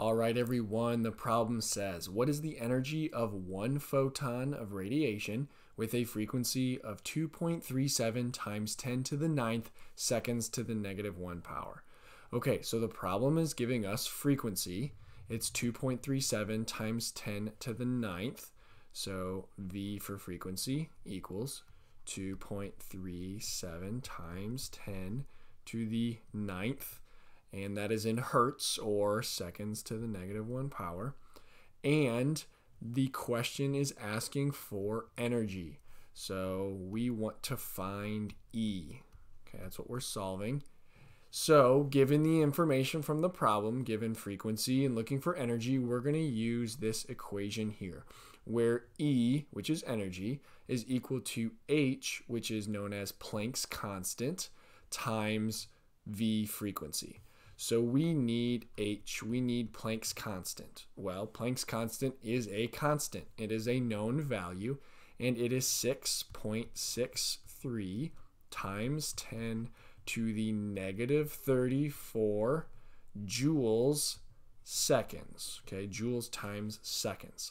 All right, everyone, the problem says what is the energy of one photon of radiation with a frequency of 2.37 times 10 to the ninth seconds to the negative 1 power? Okay, so the problem is giving us frequency. It's 2.37 times 10 to the ninth. So V for frequency equals 2.37 times 10 to the ninth and that is in hertz or seconds to the negative one power. And the question is asking for energy. So we want to find E. Okay, that's what we're solving. So, given the information from the problem, given frequency and looking for energy, we're going to use this equation here, where E, which is energy, is equal to H, which is known as Planck's constant, times V frequency. So we need H, we need Planck's constant. Well, Planck's constant is a constant. It is a known value, and it is 6.63 times 10 to the negative 34 joules seconds. Okay, joules times seconds.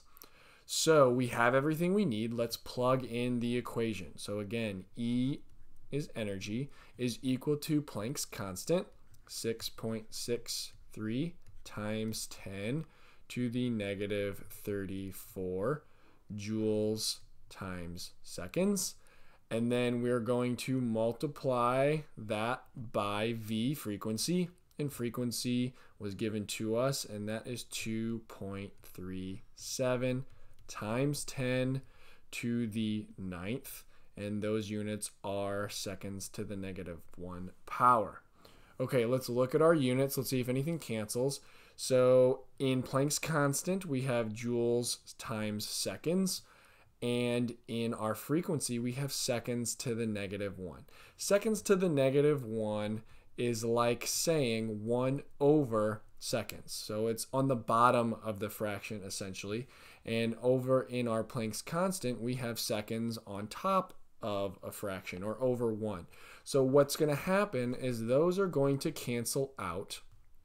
So we have everything we need. Let's plug in the equation. So again, E is energy is equal to Planck's constant 6.63 times 10 to the negative 34 joules times seconds. And then we're going to multiply that by V frequency. And frequency was given to us, and that is 2.37 times 10 to the ninth. And those units are seconds to the negative one power. Okay, let's look at our units. Let's see if anything cancels. So in Planck's constant, we have joules times seconds. And in our frequency, we have seconds to the negative 1. Seconds to the negative 1 is like saying 1 over seconds. So it's on the bottom of the fraction, essentially. And over in our Planck's constant, we have seconds on top of a fraction or over 1. So what's going to happen is those are going to cancel out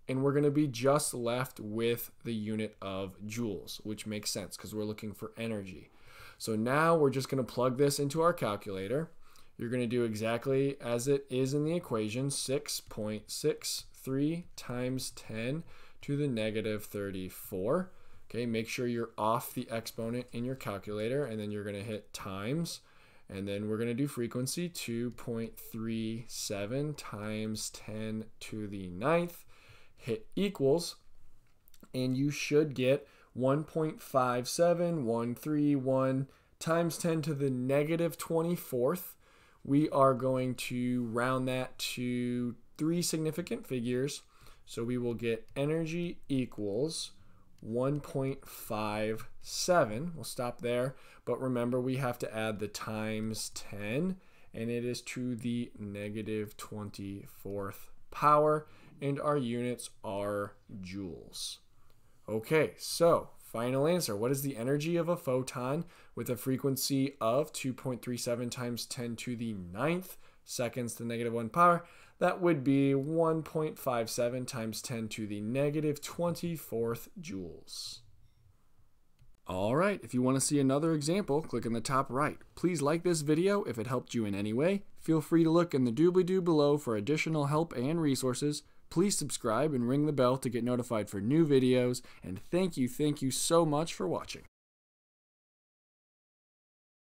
and we're going to be just left with the unit of joules, which makes sense because we're looking for energy. So now we're just going to plug this into our calculator. You're going to do exactly as it is in the equation, 6.63 times 10 to the negative 34. Okay, make sure you're off the exponent in your calculator and then you're going to hit times and then we're going to do frequency 2.37 times 10 to the ninth. Hit equals. And you should get 1.57131 times 10 to the negative 24th. We are going to round that to three significant figures. So we will get energy equals 1.57. We'll stop there. But remember, we have to add the times 10, and it is to the negative 24th power, and our units are joules. Okay, so final answer. What is the energy of a photon with a frequency of 2.37 times 10 to the ninth seconds to the negative 1 power? That would be 1.57 times 10 to the negative 24th joules. All right, if you want to see another example, click in the top right. Please like this video if it helped you in any way. Feel free to look in the doobly-doo below for additional help and resources. Please subscribe and ring the bell to get notified for new videos. And thank you, thank you so much for watching.